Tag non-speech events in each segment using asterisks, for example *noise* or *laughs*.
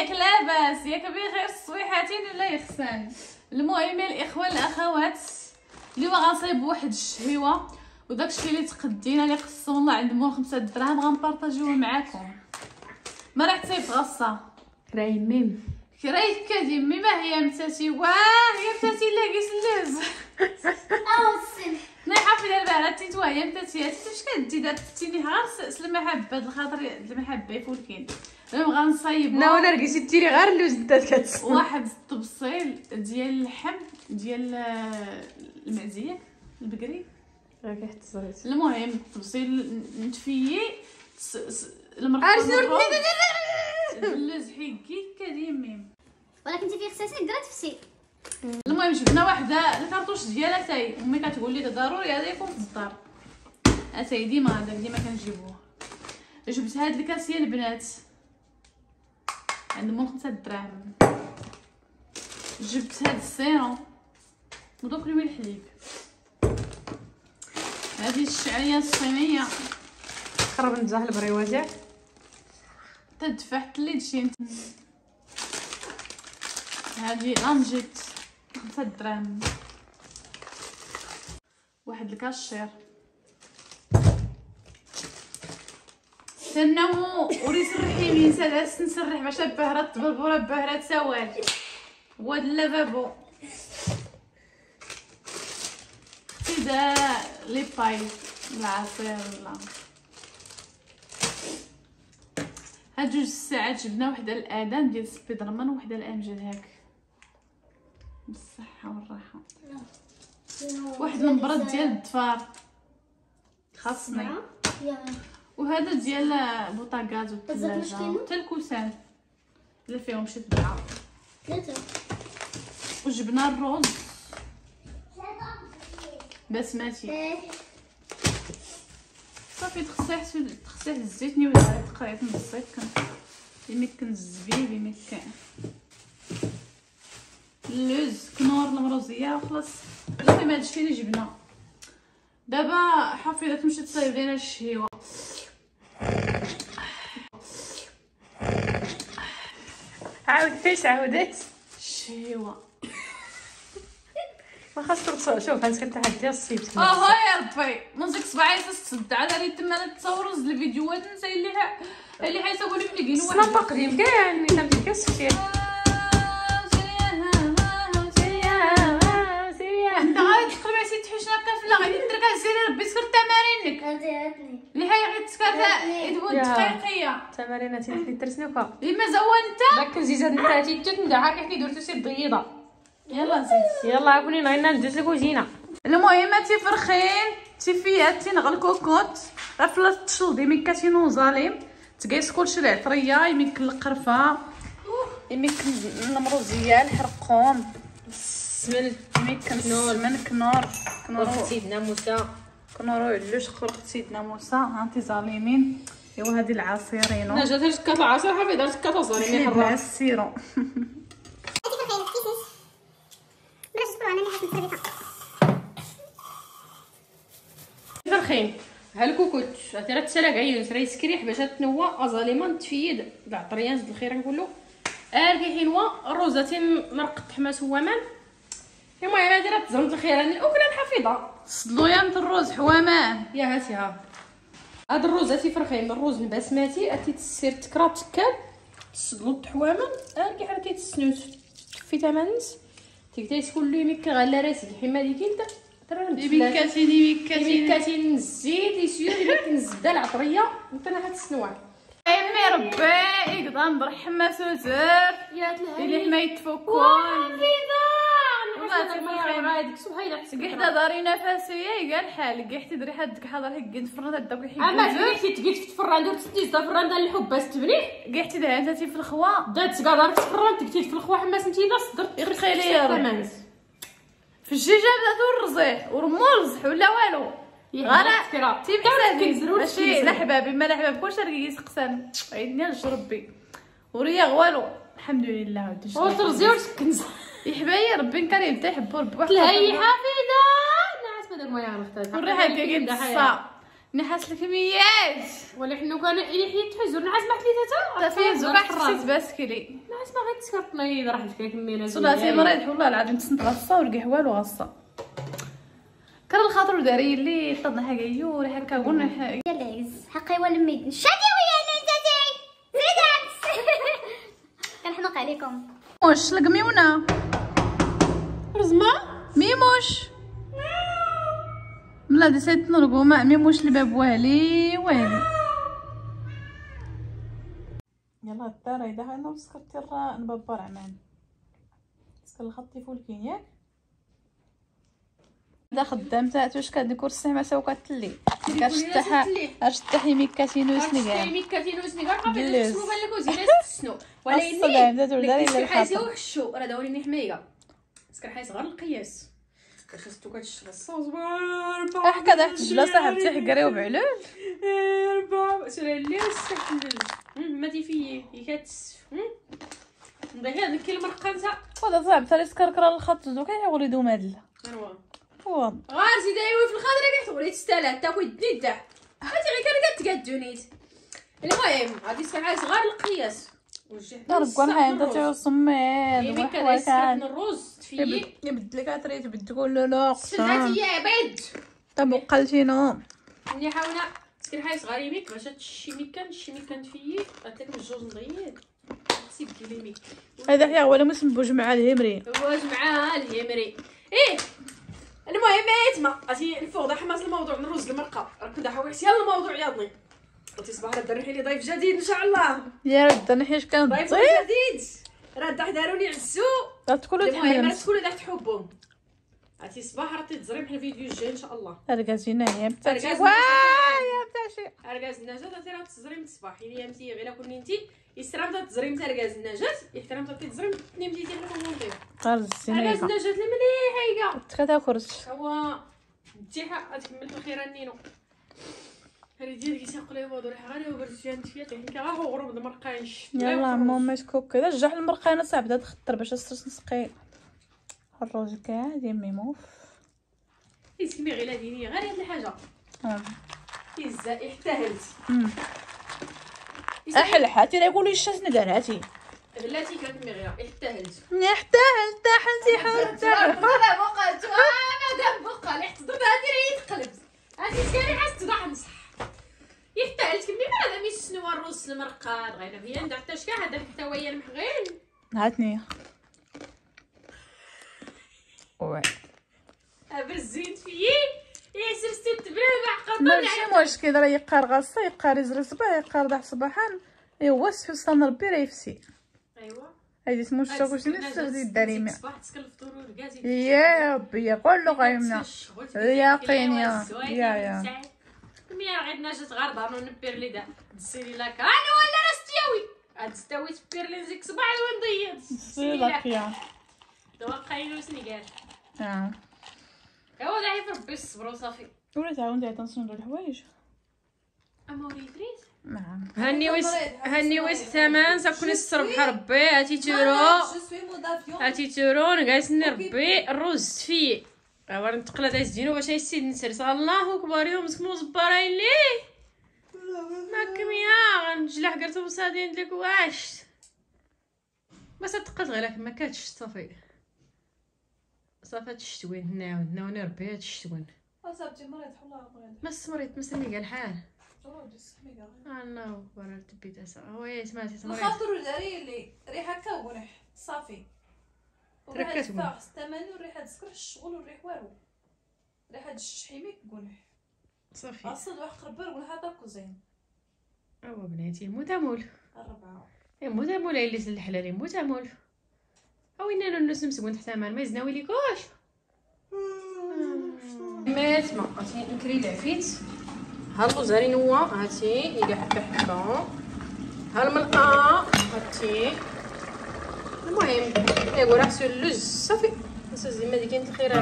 ياك لاباس ياك بخير الصويحاتين ولا يخسان المهم الاخوان الأخوات اليوم غنصايب واحد الشهيوة وداك الشيء اللي تقدينا اللي قسم الله عند مول خمسة دراهم غنبارطاجيوه معاكم. ما راح تصايب غصة. راهي ميم. كديمي ما هي متاتي واه هي متاتي لاقيس اللوز نايحه في دابا على متاتي هاتي واش كدي دابا تيني غير المحبه الخاطر المحبه يفولكين المهم غنصايبو لا ولا رقيتي ديري غير اللوز انت كتسمع واحد الطبسيل ديال اللحم ديال آه، المعزية البقري. راكي حتى المهم الطبسيل نتفيي المرقه عرفتي اللوز حيكي كديمي ولكن انت فيه خصائص قدرت تفسي المهم جبنا وحده الكارطوش ديالها تاي. أمي كتقول لي ضروري هذا يكون في الدار. اتاي ديما هذاك ديما كنجيبوه. جبت هاد الكاسية البنات. عند مول خمسة دراهم. جبت هاد السيرون. ودوك لي الحليب. هذه الشعرية الصينية. قرب نزاح البريوة تدفع حتى اللي تجي انت هذه لانجيت. خمسة دراهم. واحد الكاشير. تنمو وريت الرحيمين سلاس نسرح باش بهرة الطبلبورة بهرة سوال واد اللافابو أختي دا لي باي. العصير ولا هاد جوج ساعات جبنا وحدة الاذان ديال سبيدرمان وحده الامجد هاك بالصحة والراحة. واحد المبرد ديال الضفار خاصني. وهذا ديال بوطاغاز بزاف والثلاجه؟ حتى الكوسان اللي فيهم شي تبعه ثلاثة وجبنا الرز بسمتي صافي تخصيح تخصيح الزيتني ولا تقريت من الزيت كان يمكن الزبيب يمكن اللوز كنور المروزيه وخلاص المهم هادشي اللي جبنا دابا حفيظه تمشي تصايب لينا الشهيوه عاودتيش عاودت؟ الشهيوه *laughs* ما خاصك تصور شوف هانت كنتحدي الصيف آه يا ربي. منزك صباعي تصد على ريت تما تصوروا الفيديوهات نسى اللي. اللي حيسووا لي ملي كاين سلام قديم كاع يعني فهمتي كاسفتي اللي هي غير تسكر يا. دقيقية. تمارين تي ترسنوكا لما زوا أنت؟ داك الزيزات نتاعتي تندعك حيت درتو سي بيضه يلا زيد يلا عاوني نغينا ندوز الكوزينه المهم تيفرخين تيفيات تينغل كوكوت غفلة تشلدي من كاتينو ظالم. تقيس كلشي العطريه يمكن القرفة. يمكن المروزيه الحرقوم السمن يمكن السمن كنور كنور سيدنا موسى. كنورو علوش خرقت سيدنا موسى. هانتي ظالمين. ايوا هادي العصيرينو نجات كاط العصير حافظ درت كاط صغيرين حليب حرام السيرو فرخين *laughs* ها الكوكوت عرفتي راه تسالى كاع يونس راه يسكريح باش تنوى ازاليمان تفيد. العطريان زد الخير نقولو. أركي حلوة الروزه مرقت حماس هوامان المهم هادي راه تزمت الخيران الأكلة الحفيظة. صدلويا الروز حوامان يا هاتي ها. هاد الروز هاتي فرخين الروز البسمتي هاتي تسير تكرا تكال تسدلو التحواما هاكي حرتي تسنوت في تمنس تقدري تقول له يمكن غالا راسي حما ديك انت ترى يمكن يمكن يمكن الزيت يسيو يمكن الزبده العطرية. انت أنا هتسنوها إمي ربي يقدر برحمة سوزر. يا اللي حما يتفكون. تفرخين. ما سو هاي حسك قحدة داري نفسية قال حالك قحتي دري حدك حاضر هيك نفرد هداك أما الحين زوجتي تقيت في الفران درت ستيز دا فران دا الحب بس تبني. قحتي دها انت في الخوا. دات قادر في الفران تقيت في الخوا حماس انتي دا صدرت يا خيلي يا ربي. في الجيجة بداتو الرزيح ورمولز ولا والو؟ غانا تكرا تيب كنزرو ماشي. لا حبابي ما لا حباب كلشي راه يسقسان عيدني ربي. وريا والو. الحمد لله ودي وترزيو تكنز يا حبايبي ربي كان يبدا يحبو ربي. واحد هي حفيظه نعس بدل ما يعرف تاع وريحة كاين الصا نحس الكميات ولا حنو كان اللي حيت حزور نعس ما حليتها تا؟ زوكا حسيت باسكلي اسمع غير تسكر تنيض راه لك كميله صلاتي مريض والله العظيم تسنت غصه ولقى والو غصة. كان الخاطر داري اللي طلنا حاجة يوري هكا قلنا ح- يلاز حقي والميد شادي ويا نزاتي زيدات *laughs* كنحنق عليكم. ميموش لق ميمونه رزمه ميموش ملا دي سيت نرقو مع ميموش اللي باب والي والي يلا الدار اذا أنا وسكرتي نبابر عمان سكر الخطي فولكين ياك دا خدام تاعتو اش كاد كرسي ما سوقات لي كرشتها ارشتحي ميكاتينو سنيغال مي كاتينو سنيغال قبل. تسمو بالك وزينات تسنو ولكن بدات ولا لك لا حاسي وحشو راه داوليني حمايه سكر حيس غير القياس. كتشتو كتشتغل الصوص احكا دا تجلا صاحبتي حكريو بعلول ربع سوري اللي استحلل ما تيفي يكاتس نضيع هذيك المرقة نتا. ودا صاحبتها اللي سكركرا الخط دوكا يغولي دوما هادلا أيوا. هو غير زيد ايوا في الخضره كاع تغولي تستاهل تا كوي ديدا هاتي غير كان كتقادونيت المهم غادي ساعه صغار القياس. نرقو نحاين تاتيو الصميد يمين كذا وحوا يسكر كان. من الرز تفيي يبدلك عطريت تقول له لا سلعتي يا بيض طب قلتينا ملي حاولنا سكر حاجة صغار يميك باش تشي ميكان شي ميكان تفيي قالت لك الجوج نضيق سيبكي لي ميك هذا حيا ولا مسم بوج مع الهمري. واش معاه اليمري إيه. المهم يا يتما غادي الفوضى حماس الموضوع نروز المرقة. راك كنت حويت يلا الموضوع ياضني. قلتي صباح راه درني لي ضيف جديد إن شاء الله. يا رد أنا حيش كان؟ ضيف جديد. راه داح داروني عزو تقولوا المهم راه تكونوا داح تحبهم. عرفتي صباح راه تتزري بحال الفيديو الجاي إن شاء الله. هي بتاعتي رقاز واه. يا بتاعتي ارغاز النجاة تي راه تزريم الصباح يعني انت غير كون انت يسرام تا تزريم تا رغاز النجاة يحترم تا تزريم نمتي تي حنا كنمونطيو غير رغاز السينما. النجاة المليحه تخدا كرس هو انتيحة تكمل بخير نينو. هذه ديال كيساق لي موضوع راه غير وبرت جانت فيها حيت كاع هو غروب المرقايش يلا عمو مشكوك كذا رجع المرقانه صعب تخطر باش السرس نسقي الروز كاع ديال ميموف يسمي غير ديني غير هاد الحاجة آه. يزا احتهلت أمم. احل حاتي راه يقولوا الشاس ندار هاتي بلاتي كنمي غير احتهلت. نحتاج تحنتي حتى لا بقى تو أنا دام بقى اللي احتضر هادي راه يتقلب هادي سكري حاس تضح نصح يحتهلت كمي ما هذا مش شنو الروس المرقاد غير هي حتى شكا هذا حتى هو المحغين هاتني وي برزين فيه ماشي مشكل راه يقار غاصة يقار يزري صباح يقار ضح صباحا إيوا سوسان ربي راه يفسي. أيوا. هادي سمو الشوك واش نسر ديال الدريمه يا ربي يقول له غيمنا اليقين يا يا يا مي غير نجات غير دارنا نبير لي دا. دسيري لك أنا ولا هاد استوي تبير لي زيك صباح ونضيع سيلك يا. توقعين وسنيكات آه. هو داعي في ربي الصبر وصافي. ولا تعاون ديال تنصندو الحوايج نعم هاني ويس هاني ويس ثمن ساكن الصربح ربي هاتي تورو هاتي تورو نقاسني ربي الروز فيه اوا نتقلا دايز دينو باش يسيد نسرس الله اكبر يوم مسكمو زبارين ليه ما كميا غنجلح قرتو بصادين ديك واش بس تقات غير لكن ما كاتش صافي صافي تشتوين ناود ناوني ربي هاد الشتوين اصاحبتي مريض حلا مريض ما سمريت مسمي قال الحال جرب جسمي الله اكبر تبيت أسا. هو يا سمعتي سمريت الخاطر داري اللي ريحه هكا وريح صافي. تركات وريحه ونح. فاخ ثمن وريحه سكر الشغل والريح والو. ريحه الشحيمي كونح صافي. اصل واحد قربر ونحط كوزين. هو بناتي متامول الربعه متامول اللي سل الحلال متامول أو اننا الناس نمسكون تحت ما يزناوي ليكوش مات ما عرفتي نكري العفيت ها اللوزارين هو هاتي. يلي حبه حبه ها الملقه هاتي. المهم ايوا راه اللوز. صافي. نسوز ديما ديك الخير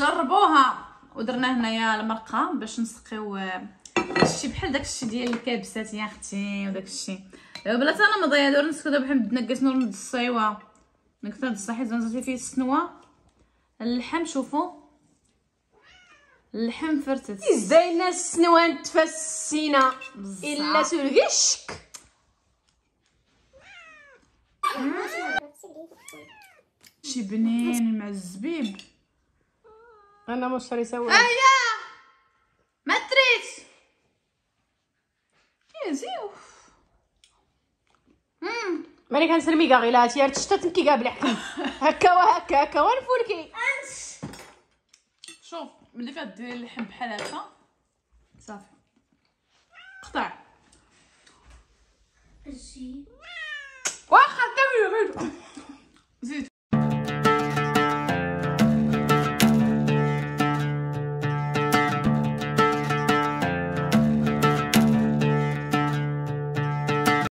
جربوها ودرنا هنايا المرقة باش نسقيو آه، داكشي بحال داكشي ديال الكبسات يا أختي وداكشي. دابا بلاتي أنا مضيع دابا نسكت دابا بحال نتنقص نور من الصيوة. نكثر الصحيح زنزرتي فيه السنوة. اللحم شوفوا اللحم فرتت. إزاي الناس سنوان تفسينا إلا الشك شي بنين مع الزبيب. أنا مش راه يسوي. هيا! ما تريت يا زيوف! ماني كنسرمي كاع غير هاتي رتشتا تنكي كاع بالحكم هكا وهكا هكا ونفولكي شوف ملي كديري اللحم بحال هكا صافي. قطع. واخا داوي غير. زيد